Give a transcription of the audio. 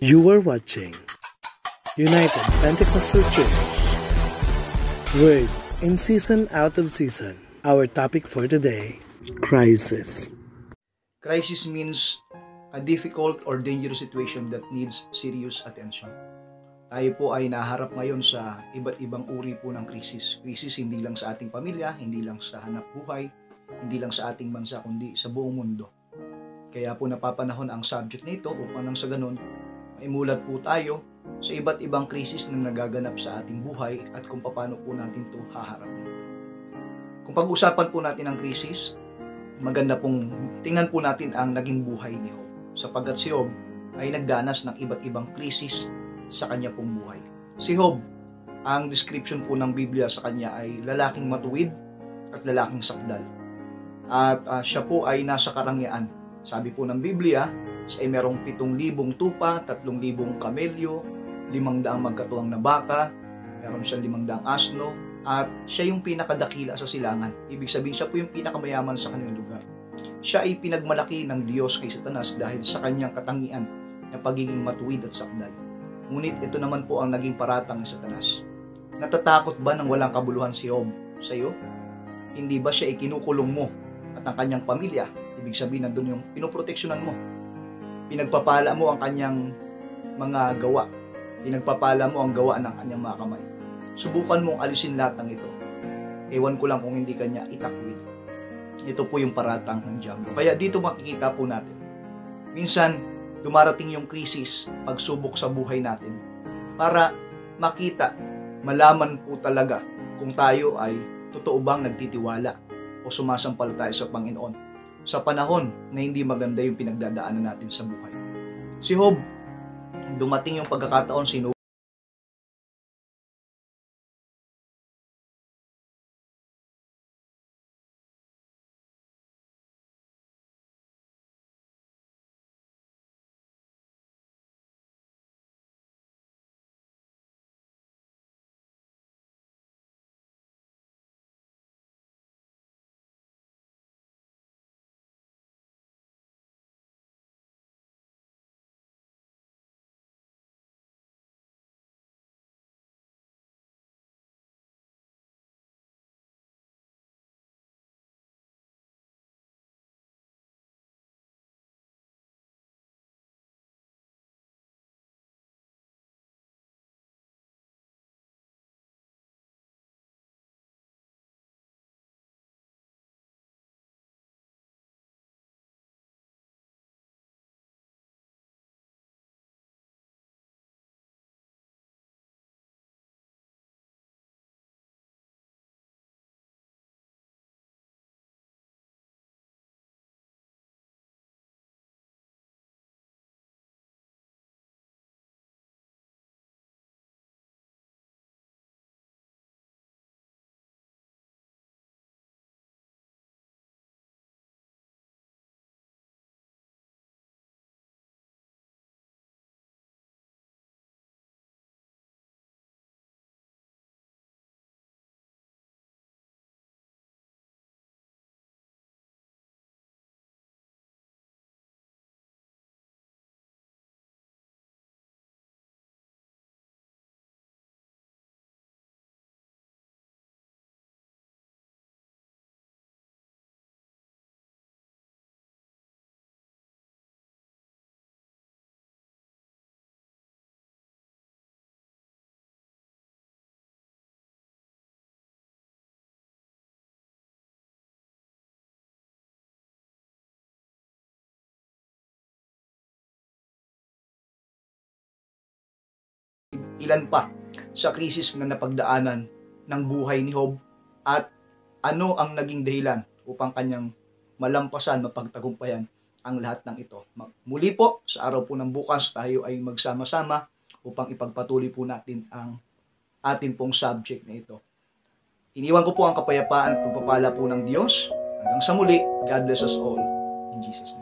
You are watching United Pentecostal Church. Word in season, out of season. Our topic for today Crisis. Crisis means a difficult or dangerous situation that needs serious attention. Tayo po ay naharap ngayon sa iba't ibang uri po ng krisis. Krisis hindi lang sa ating pamilya, hindi lang sa hanap buhay, hindi lang sa ating bansa, kundi sa buong mundo. Kaya po napapanahon ang subject na ito upang nang sa ganun, maimulat po tayo sa iba't ibang krisis na nagaganap sa ating buhay at kung paano po natin ito haharapin. Kung pag-usapan po natin ang krisis, maganda pong tingnan po natin ang naging buhay ni Job. Sapagkat si Job ay nagdanas ng iba't ibang krisis sa kanya pong buhay. Si Job, ang description po ng Biblia sa kanya ay lalaking matuwid at lalaking sakdal. At uh, siya po ay nasa karangyaan. Sabi po ng Biblia, siya ay merong pitong libong tupa, tatlong libong kamelyo, limang daang magkatuwang na baka, meron siyang limang daang asno, at siya yung pinakadakila sa silangan. Ibig sabihin siya po yung pinakamayaman sa kanilang lugar. Siya ay pinagmalaki ng Diyos kay Satanas dahil sa kanyang katangian na pagiging matuwid at sakdal. Ngunit ito naman po ang naging paratang ni Satanas. Natatakot ba ng walang kabuluhan si Job sa iyo? Hindi ba siya ikinukulong mo at ang kanyang pamilya? Ibig sabihin na doon yung pinoproteksyonan mo. Pinagpapala mo ang kanyang mga gawa. Pinagpapala mo ang gawa ng kanyang mga kamay subukan mong alisin lahat ng ito. Ewan ko lang kung hindi kanya itakwil. Ito po yung paratang ng Diyablo. Kaya dito makikita po natin. Minsan, dumarating yung krisis, pagsubok sa buhay natin, para makita, malaman po talaga kung tayo ay totoo bang nagtitiwala o sumasampalataya sa Panginoon sa panahon na hindi maganda yung pinagdadaanan natin sa buhay. Si Job, dumating yung pagkakataon, sinu ilan pa sa krisis na napagdaanan ng buhay ni Job at ano ang naging dahilan upang kanyang malampasan, mapagtagumpayan ang lahat ng ito. Muli po, sa araw po ng bukas, tayo ay magsama-sama upang ipagpatuloy po natin ang atin pong subject na ito. Iniwan ko po ang kapayapaan at pagpapala po ng Diyos. Hanggang sa muli, God bless us all. In Jesus' name.